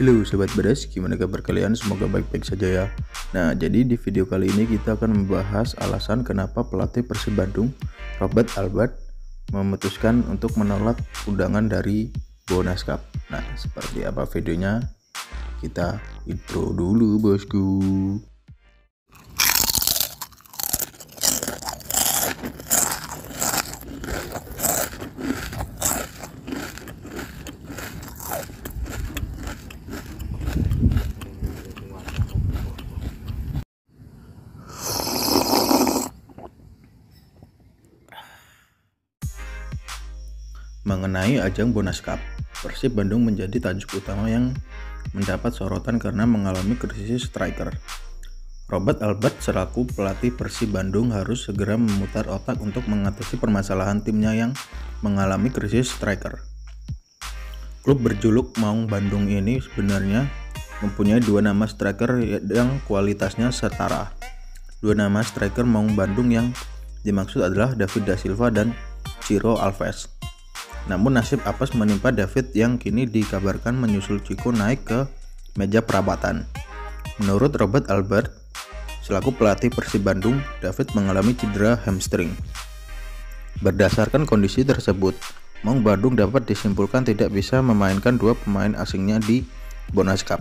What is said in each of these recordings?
Halo Sobat Beres, gimana kabar kalian? Semoga baik-baik saja ya Nah jadi di video kali ini kita akan membahas alasan kenapa pelatih Persib Bandung Robert Albert memutuskan untuk menolak undangan dari Bonas Cup Nah seperti apa videonya? Kita intro dulu bosku Mengenai ajang Bonas Cup, Persib Bandung menjadi tajuk utama yang mendapat sorotan karena mengalami krisis striker. Robert Albert selaku pelatih Persib Bandung harus segera memutar otak untuk mengatasi permasalahan timnya yang mengalami krisis striker. Klub berjuluk Maung Bandung ini sebenarnya mempunyai dua nama striker yang kualitasnya setara. Dua nama striker Maung Bandung yang dimaksud adalah David Da Silva dan Ciro Alves. Namun nasib apes menimpa David yang kini dikabarkan menyusul Chico naik ke meja perabatan. Menurut Robert Albert, selaku pelatih Persib Bandung, David mengalami cedera hamstring. Berdasarkan kondisi tersebut, Maung Bandung dapat disimpulkan tidak bisa memainkan dua pemain asingnya di Bonus Cup.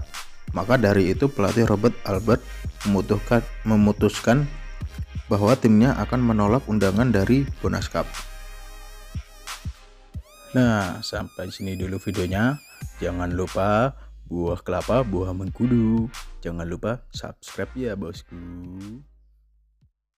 Maka dari itu pelatih Robert Albert memutuskan, memutuskan bahwa timnya akan menolak undangan dari Bonus Cup. Nah, sampai sini dulu videonya. Jangan lupa buah kelapa, buah mengkudu. Jangan lupa subscribe ya bosku.